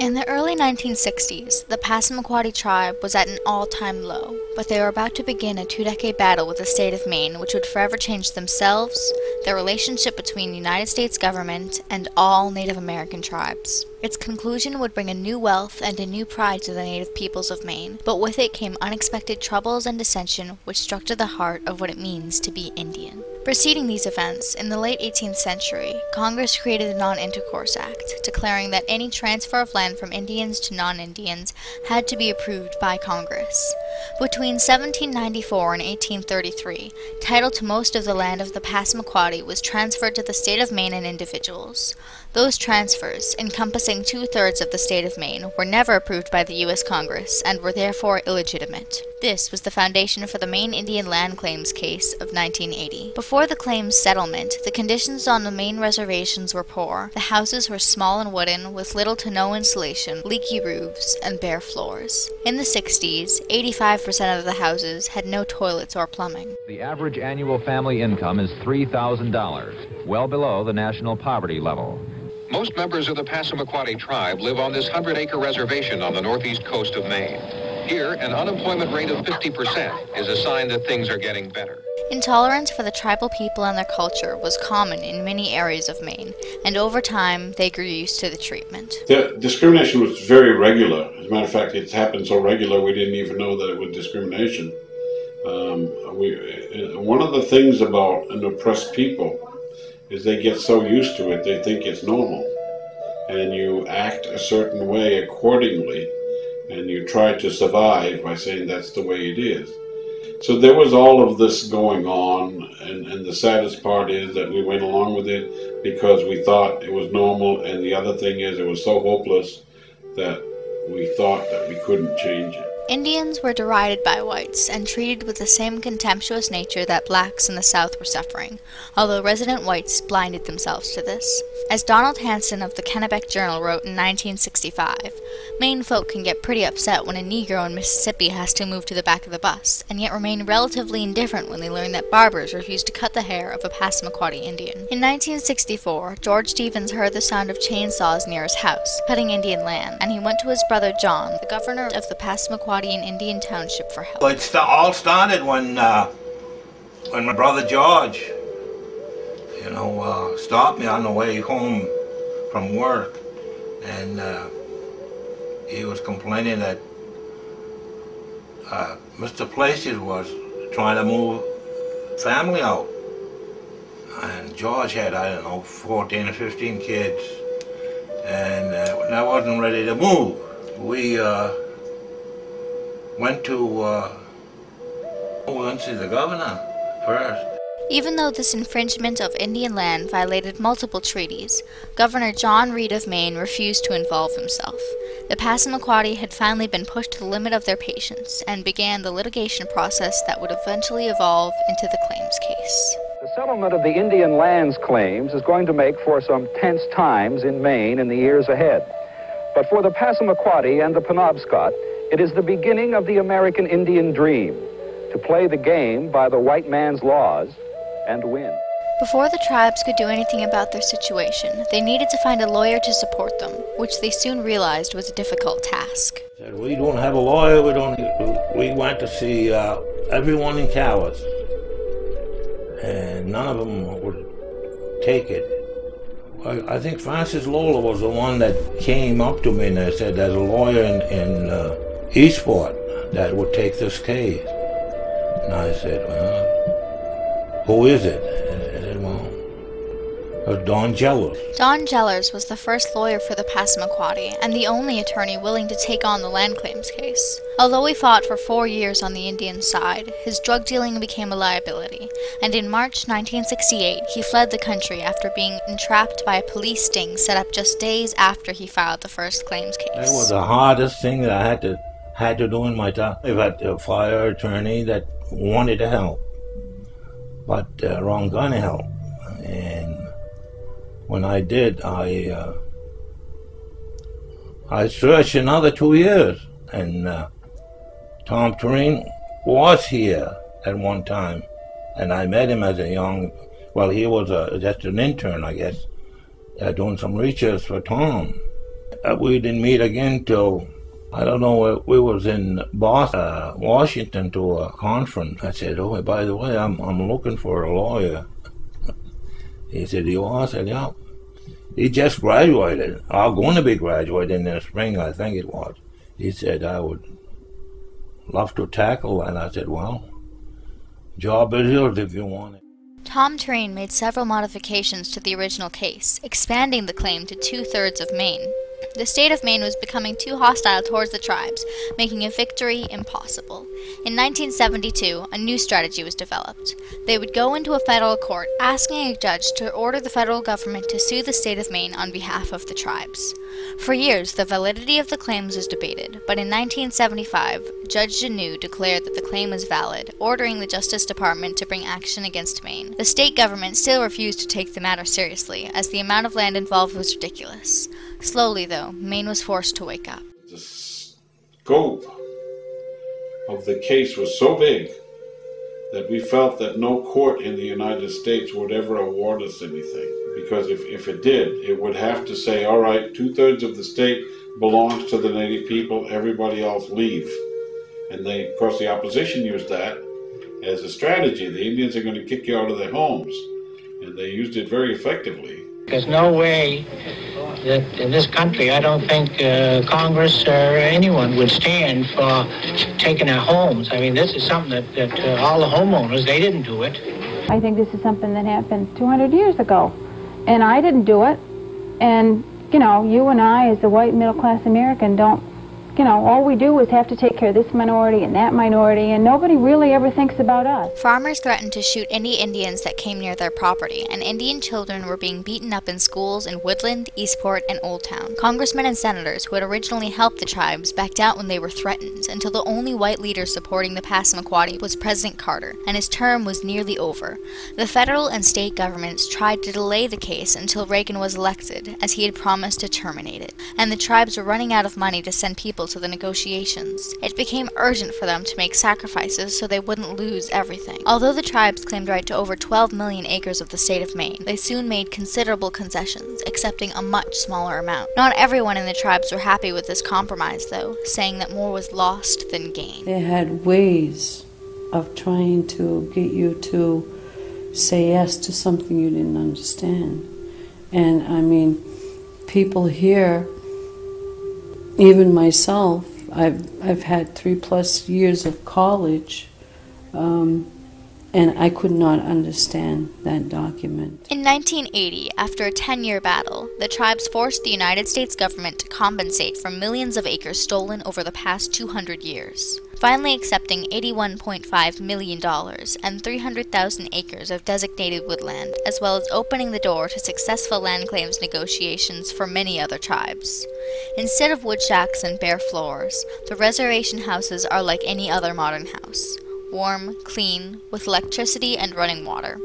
In the early 1960s, the Passamaquoddy tribe was at an all time low, but they were about to begin a two decade battle with the state of Maine, which would forever change themselves, their relationship between the United States government, and all Native American tribes. Its conclusion would bring a new wealth and a new pride to the native peoples of Maine, but with it came unexpected troubles and dissension which struck to the heart of what it means to be Indian. Preceding these events, in the late 18th century, Congress created the Non Intercourse Act, declaring that any transfer of land from Indians to non Indians had to be approved by Congress. Between 1794 and 1833, title to most of the land of the Passamaquoddy was transferred to the state of Maine and individuals. Those transfers, encompassing two thirds of the state of Maine, were never approved by the U.S. Congress and were therefore illegitimate. This was the foundation for the Maine Indian Land Claims case of 1980. Before the claims settlement, the conditions on the Maine reservations were poor. The houses were small and wooden, with little to no insulation, leaky roofs, and bare floors. In the 60s, 85% of the houses had no toilets or plumbing. The average annual family income is $3,000, well below the national poverty level. Most members of the Passamaquoddy tribe live on this 100-acre reservation on the northeast coast of Maine. Here, an unemployment rate of 50% is a sign that things are getting better. Intolerance for the tribal people and their culture was common in many areas of Maine, and over time they grew used to the treatment. The discrimination was very regular. As a matter of fact, it happened so regular we didn't even know that it was discrimination. Um, we, one of the things about an oppressed people is they get so used to it, they think it's normal. And you act a certain way accordingly, and you try to survive by saying that's the way it is. So there was all of this going on, and, and the saddest part is that we went along with it because we thought it was normal, and the other thing is it was so hopeless that we thought that we couldn't change it. Indians were derided by whites and treated with the same contemptuous nature that blacks in the South were suffering, although resident whites blinded themselves to this. As Donald Hansen of the Kennebec Journal wrote in 1965, Maine folk can get pretty upset when a Negro in Mississippi has to move to the back of the bus, and yet remain relatively indifferent when they learn that barbers refuse to cut the hair of a Passamaquoddy Indian. In 1964, George Stevens heard the sound of chainsaws near his house, cutting Indian land, and he went to his brother John, the governor of the Passamaquoddy in Indian Township for help. It all started when, uh, when my brother George, you know, uh, stopped me on the way home from work, and uh, he was complaining that uh, Mr. Places was trying to move family out. And George had, I don't know, 14 or 15 kids, and uh, I wasn't ready to move. We uh, went to uh, went to the governor first. Even though this infringement of Indian land violated multiple treaties, Governor John Reed of Maine refused to involve himself. The Passamaquoddy had finally been pushed to the limit of their patience and began the litigation process that would eventually evolve into the claims case. The settlement of the Indian lands claims is going to make for some tense times in Maine in the years ahead. But for the Passamaquoddy and the Penobscot, it is the beginning of the American Indian dream to play the game by the white man's laws and win. Before the tribes could do anything about their situation, they needed to find a lawyer to support them, which they soon realized was a difficult task. Said, We don't have a lawyer. We don't. We went to see uh, everyone in Calais, and none of them would take it. I, I, think Francis Lola was the one that came up to me and said, "There's a lawyer in, in uh, Eastport that would take this case. And I said, well, who is it? And I said, well, it Don Gellers. Don Gellers was the first lawyer for the Passamaquoddy and the only attorney willing to take on the land claims case. Although he fought for four years on the Indian side, his drug dealing became a liability, and in March 1968 he fled the country after being entrapped by a police sting set up just days after he filed the first claims case. It was the hardest thing that I had to had to do in my time. I've had a fire attorney that wanted to help, but uh, wrong gonna help. And when I did, I uh, I searched another two years, and uh, Tom Tureen was here at one time, and I met him as a young. Well, he was a, just an intern, I guess, uh, doing some research for Tom, Uh, we didn't meet again till I don't know. We was in Boston, uh, Washington, to a conference. I said, "Oh, by the way, I'm I'm looking for a lawyer." he said, "You are?" I said, "Yeah." He just graduated. I'm going to be graduating in the spring, I think it was. He said, "I would love to tackle," and I said, "Well, job is yours if you want it." Tom Tureen made several modifications to the original case, expanding the claim to two thirds of Maine. The state of Maine was becoming too hostile towards the tribes, making a victory impossible. In 1972, a new strategy was developed. They would go into a federal court asking a judge to order the federal government to sue the state of Maine on behalf of the tribes. For years, the validity of the claims was debated, but in 1975, Judge Gignoux declared that the claim was valid, ordering the Justice Department to bring action against Maine. The state government still refused to take the matter seriously, as the amount of land involved was ridiculous. Slowly, though, Maine was forced to wake up. The scope of the case was so big that we felt that no court in the United States would ever award us anything. Because if, if it did, it would have to say, all right, two thirds of the state belongs to the native people, everybody else leave. And they, of course, the opposition used that as a strategy. The Indians are going to kick you out of their homes. And they used it very effectively. There's no way that in this country, I don't think uh, Congress or anyone would stand for taking our homes. I mean, this is something that, that uh, all the homeowners, they didn't do it. I think this is something that happened 200 years ago, and I didn't do it. And, you know, you and I, as a white middle-class American, don't you know, all we do is have to take care of this minority and that minority, and nobody really ever thinks about us. Farmers threatened to shoot any Indians that came near their property, and Indian children were being beaten up in schools in Woodland, Eastport, and Old Town. Congressmen and senators who had originally helped the tribes backed out when they were threatened, until the only white leader supporting the Passamaquoddy was President Carter, and his term was nearly over. The federal and state governments tried to delay the case until Reagan was elected, as he had promised to terminate it, and the tribes were running out of money to send people to the negotiations. It became urgent for them to make sacrifices so they wouldn't lose everything. Although the tribes claimed right to over 12 million acres of the state of Maine, they soon made considerable concessions, accepting a much smaller amount. Not everyone in the tribes were happy with this compromise, though, saying that more was lost than gained. They had ways of trying to get you to say yes to something you didn't understand. And I mean, people here even myself, I've I've had three plus years of college, um, and I could not understand that document. In 1980, after a 10-year battle, the tribes forced the United States government to compensate for millions of acres stolen over the past 200 years finally accepting $81.5 million and 300,000 acres of designated woodland, as well as opening the door to successful land claims negotiations for many other tribes. Instead of wood shacks and bare floors, the reservation houses are like any other modern house warm, clean, with electricity and running water.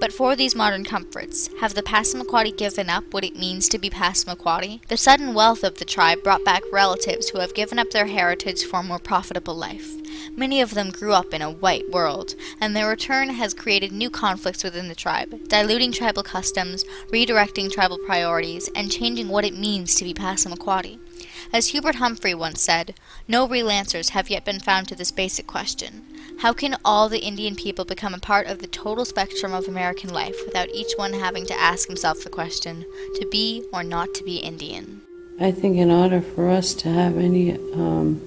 But for these modern comforts, have the Passamaquoddy given up what it means to be Passamaquoddy? The sudden wealth of the tribe brought back relatives who have given up their heritage for a more profitable life. Many of them grew up in a white world, and their return has created new conflicts within the tribe, diluting tribal customs, redirecting tribal priorities, and changing what it means to be Passamaquoddy. As Hubert Humphrey once said, no real answers have yet been found to this basic question. How can all the Indian people become a part of the total spectrum of American life without each one having to ask himself the question, to be or not to be Indian? I think in order for us to have any um,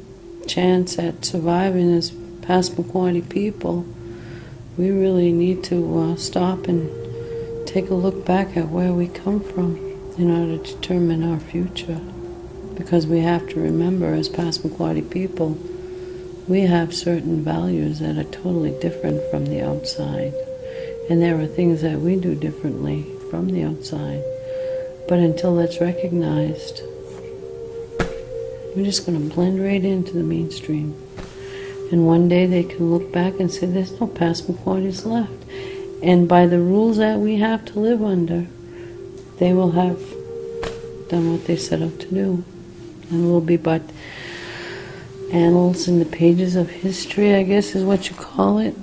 chance at surviving as Passamaquoddy people, we really need to uh, stop and take a look back at where we come from in order to determine our future. Because we have to remember, as Passamaquoddy people, we have certain values that are totally different from the outside. And there are things that we do differently from the outside. But until that's recognized, we're just going to blend right into the mainstream. And one day they can look back and say, there's no Passamaquoddies left. And by the rules that we have to live under, they will have done what they set out to do. And we'll be but annals in the pages of history, I guess is what you call it.